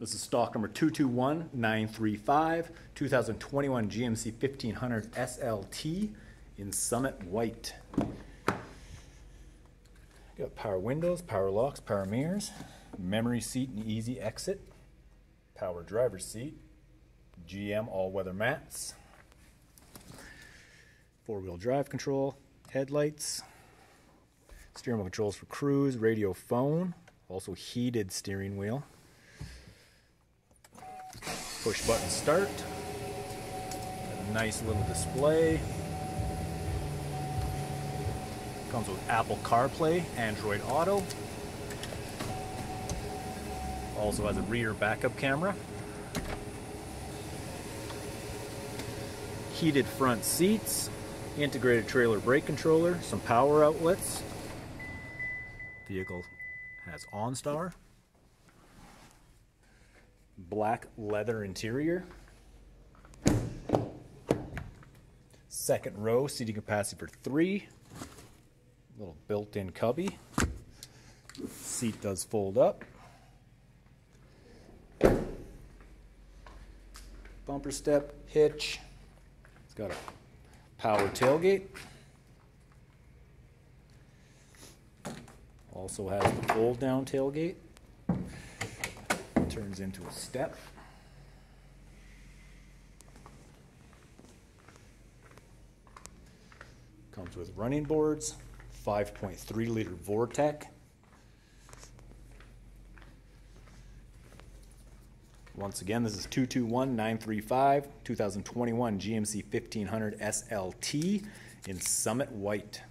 This is stock number 221935, 2021 GMC 1500 SLT in Summit White. Got power windows, power locks, power mirrors, memory seat and easy exit, power driver's seat, GM all-weather mats, four-wheel drive control, headlights, steering wheel controls for cruise, radio phone, also heated steering wheel. Push button start. Nice little display. Comes with Apple CarPlay, Android Auto. Also has a rear backup camera. Heated front seats, integrated trailer brake controller, some power outlets. Vehicle has OnStar black leather interior. Second row seating capacity for three. Little built-in cubby. Seat does fold up. Bumper step, hitch. It's got a power tailgate. Also has the fold down tailgate turns into a step. Comes with running boards, 5.3 liter Vortec. Once again, this is 221935, 2021 GMC 1500 SLT in Summit White.